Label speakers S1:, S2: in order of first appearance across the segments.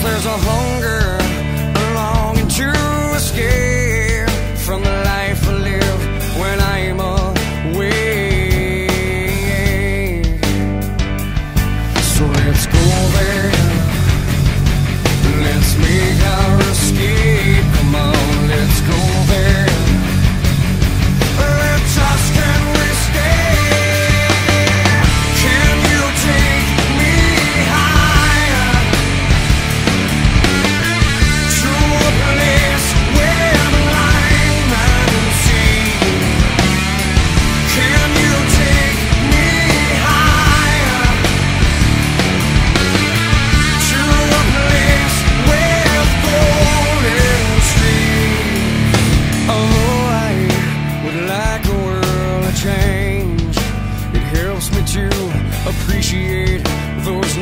S1: there's a hunger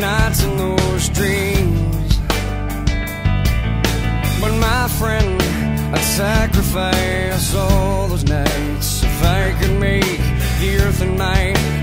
S1: nights and those dreams. But my friend, I'd sacrifice all those nights If I could make the earth and night.